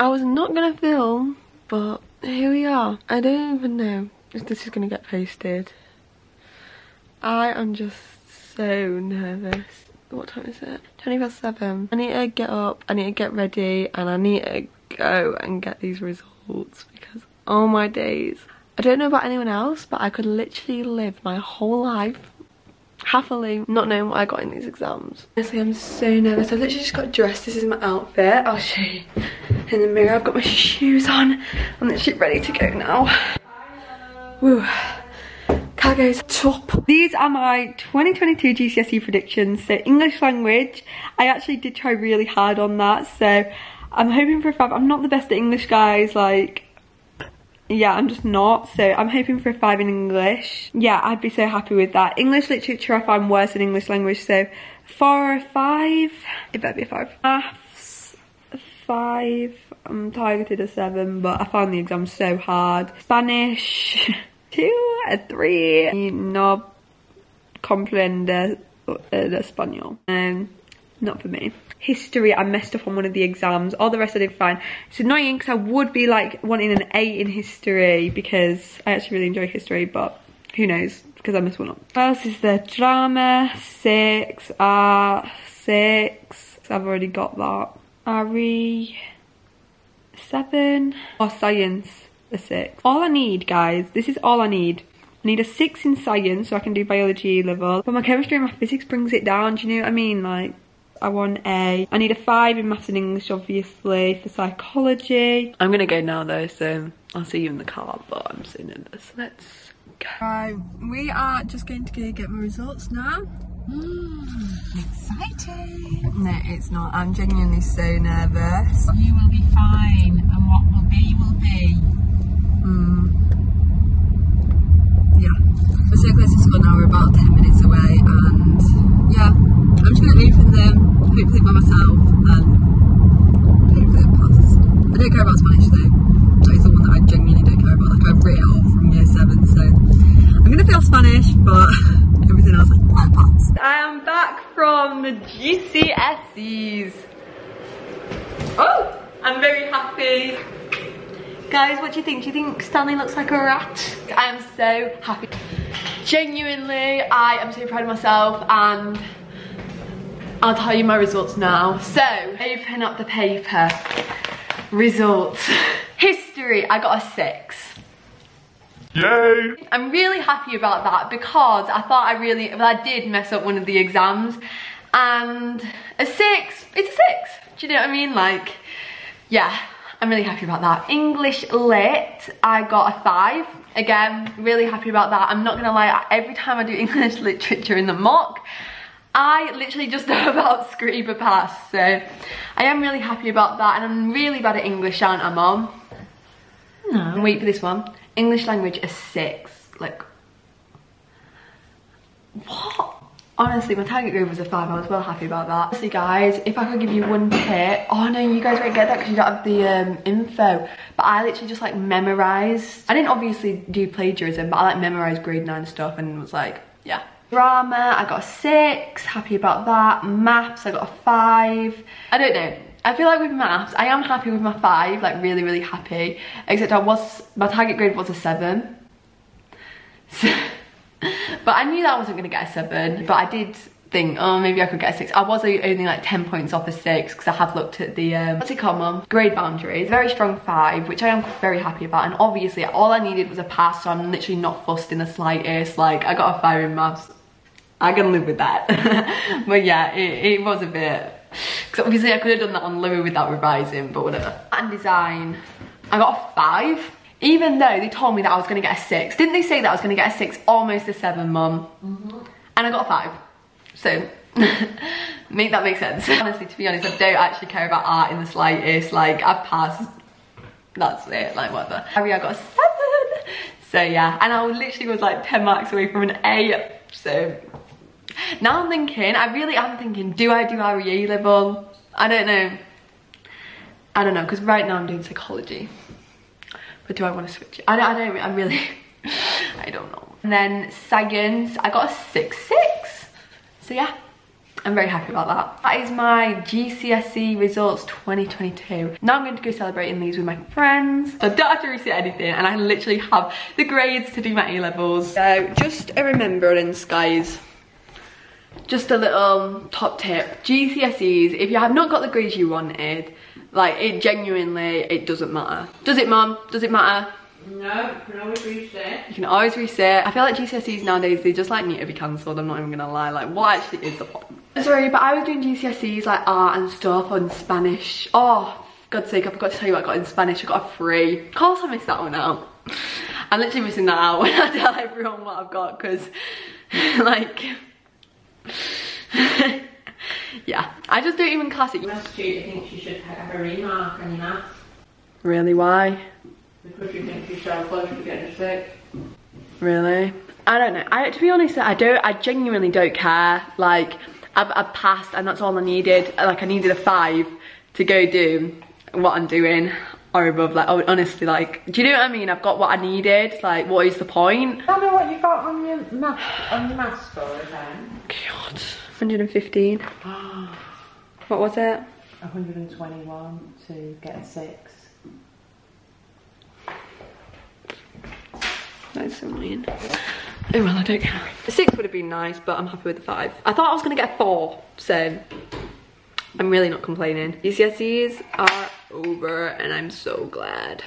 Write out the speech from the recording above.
I was not gonna film, but here we are. I don't even know if this is gonna get posted. I am just so nervous. What time is it? 20 past 7. I need to get up, I need to get ready, and I need to go and get these results because oh my days. I don't know about anyone else, but I could literally live my whole life happily not knowing what I got in these exams. Honestly, I'm so nervous. I literally just got dressed. This is my outfit. I'll show you in the mirror. I've got my shoes on. I'm literally ready to go now. Woo. Cargo's top. These are my 2022 GCSE predictions. So English language, I actually did try really hard on that. So I'm hoping for a five. I'm not the best at English, guys. Like, yeah, I'm just not. So I'm hoping for a five in English. Yeah, I'd be so happy with that. English literature, I find worse than English language. So four or five. It better be a five. Maths, five. I'm targeted a seven, but I found the exam so hard. Spanish, two, a three. No comprende el español. Um, not for me. History, I messed up on one of the exams. All the rest I did fine. It's annoying because I would be like wanting an eight in history because I actually really enjoy history, but who knows because I missed one up. Else is there? Drama, six, art, six. I've already got that. RE, seven. Or science, a six. All I need, guys, this is all I need. I need a six in science so I can do biology level. But my chemistry and my physics brings it down, do you know what I mean? Like, I want A. I need a five in maths and English, obviously, for psychology. I'm gonna go now though, so I'll see you in the car, but I'm so nervous. Let's go. Right, we are just going to go get my results now. Mm, exciting. No, it's not. I'm genuinely so nervous. You will be fine, and what will be, will be. Mm. Yeah. We're so close to school now, we're about 10 minutes away, and yeah, I'm just gonna open them, hopefully by myself, and hopefully it passes. I don't care about Spanish though. That is the one that I genuinely don't care about. Like I wrote it off from year seven, so I'm gonna fail Spanish, but everything else I am back from the GCSEs. Oh, I'm very happy. Guys, what do you think? Do you think Stanley looks like a rat? I am so happy. Genuinely, I am so proud of myself and I'll tell you my results now. So, open up the paper. Results. History, I got a six. Yay! I'm really happy about that because I thought I really, well I did mess up one of the exams and a six, it's a six. Do you know what I mean? Like, yeah, I'm really happy about that. English lit, I got a five. Again, really happy about that. I'm not gonna lie, every time I do English literature in the mock, I literally just know about Scriba Pass, so I am really happy about that, and I'm really bad at English, aren't I, Mom? No. Wait for this one. English language a six. Like, what? Honestly, my target grade was a five. I was well happy about that. Honestly, guys, if I could give you one tip, oh no, you guys won't get that because you don't have the um, info. But I literally just like memorized. I didn't obviously do plagiarism, but I like memorized grade nine stuff and was like, yeah. Drama, I got a six. Happy about that. Maths, I got a five. I don't know. I feel like with maths, I am happy with my five, like really, really happy. Except I was, my target grade was a seven. So, but I knew that I wasn't gonna get a seven, but I did think, oh, maybe I could get a six. I was only like 10 points off a six because I have looked at the, um, what's it called, mum? Grade boundaries. Very strong five, which I am very happy about. And obviously all I needed was a pass, so I'm literally not fussed in the slightest. Like, I got a five in maths. I can live with that. but yeah, it, it was a bit, because obviously I could have done that on Louis without revising, but whatever. And design, I got a five. Even though they told me that I was gonna get a six. Didn't they say that I was gonna get a six, almost a seven, mum? Mm -hmm. And I got a five. So, make that make sense. Honestly, to be honest, I don't actually care about art in the slightest. Like, I've passed, that's it, like whatever. RE, I got a seven. So yeah, and I literally was like 10 marks away from an A. So now I'm thinking, I really am thinking, do I do REA level? I don't know. I don't know, because right now I'm doing psychology. But do I want to switch it? I don't, I don't, I'm really, I don't know. And then science, I got a six, six. So yeah, I'm very happy about that. That is my GCSE results 2022. Now I'm going to go celebrating these with my friends. I don't have to resit anything and I literally have the grades to do my A-levels. So just a remembrance guys. Just a little um, top tip. GCSEs, if you have not got the grades you wanted, like it genuinely, it doesn't matter. Does it mom Does it matter? No, you can always reset. You can always reset. I feel like GCSEs nowadays, they just like need to be cancelled, I'm not even gonna lie. Like, what actually is the point? Sorry, but I was doing GCSEs like art and stuff on Spanish. Oh, God's sake, I forgot to tell you what I got in Spanish. I got a three. Of course I missed that one out. I'm literally missing that out when I tell everyone what I've got because, like, yeah. I just don't even class it. Student thinks you should have a remark on your maths Really, why? because you think you're so close to getting six. Really? I don't know. I, to be honest, I don't. I genuinely don't care. Like, I've, I've passed, and that's all I needed. Like, I needed a five to go do what I'm doing or above. Like, oh, honestly, like, do you know what I mean? I've got what I needed. Like, what is the point? Tell me what you got on your math on your math score then. God, 115. What was it? 121 to get a six. That's so annoying. Oh well, I don't care. The six would have been nice, but I'm happy with the five. I thought I was gonna get a four, so I'm really not complaining. GCSEs are over and I'm so glad.